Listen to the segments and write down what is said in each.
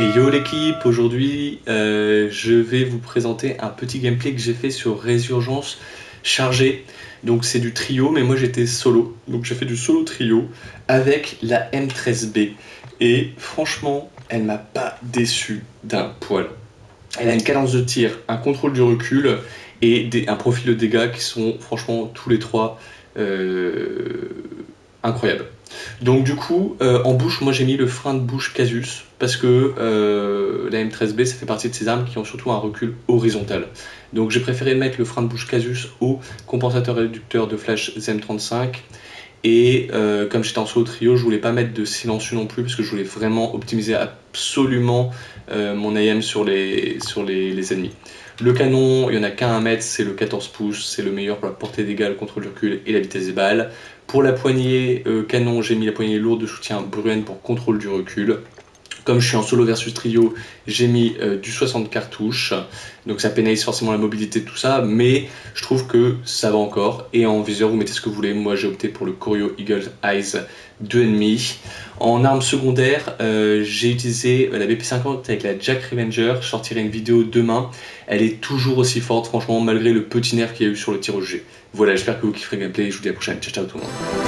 Et yo l'équipe, aujourd'hui euh, je vais vous présenter un petit gameplay que j'ai fait sur Résurgence chargé. Donc c'est du trio, mais moi j'étais solo. Donc j'ai fait du solo trio avec la M13B. Et franchement, elle m'a pas déçu d'un poil. Elle a une cadence de tir, un contrôle du recul et un profil de dégâts qui sont franchement tous les trois euh, incroyables. Donc du coup, euh, en bouche, moi j'ai mis le frein de bouche Casus parce que euh, la M13B, ça fait partie de ces armes qui ont surtout un recul horizontal. Donc j'ai préféré mettre le frein de bouche Casus au compensateur réducteur de flash ZM35. Et euh, comme j'étais en solo trio, je voulais pas mettre de silencieux non plus parce que je voulais vraiment optimiser absolument mon AM sur les, sur les, ennemis. Le canon, il n'y en a qu'un à mettre, c'est le 14 pouces, c'est le meilleur pour la portée d'égale, le contrôle du recul et la vitesse des balles. Pour la poignée euh, canon, j'ai mis la poignée lourde de soutien Bruen pour contrôle du recul. Comme je suis en solo versus trio, j'ai mis euh, du 60 cartouches, donc ça pénalise forcément la mobilité, tout ça, mais je trouve que ça va encore. Et en viseur, vous mettez ce que vous voulez. Moi, j'ai opté pour le Corio Eagle Eyes 2,5. En arme secondaire, euh, j'ai utilisé la BP50 avec la Jack Revenger. Je sortirai une vidéo demain. Elle est toujours aussi forte, franchement, malgré le petit nerf qu'il y a eu sur le tir au G. Voilà, j'espère que vous kifferez le gameplay. Je vous dis à la prochaine. Ciao, ciao tout le monde.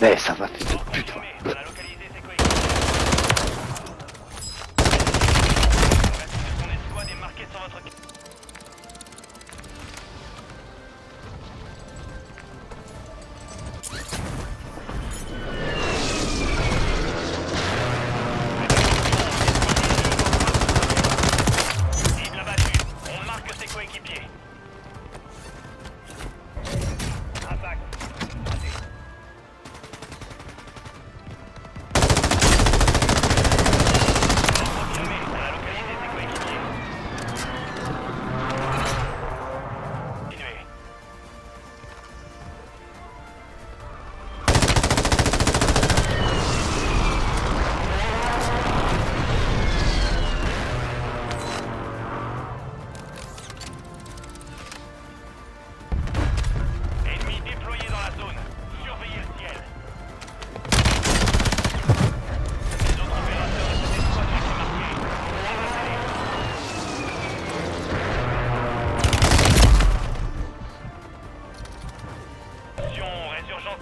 Mais ça va, faire de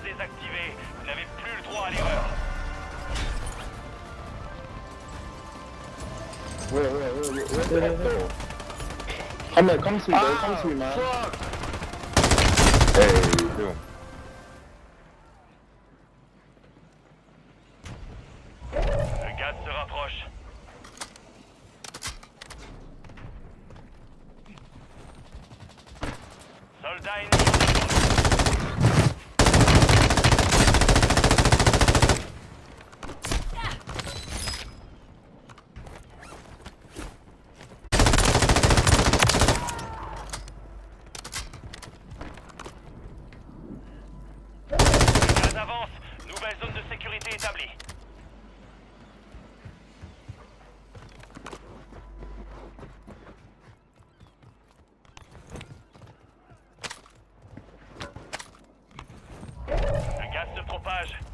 putain. Where, where, where, where, where, where, where? Come here, come me, bro, come to me, man. Hey, yo. sécurité établie. Le gaz se propage.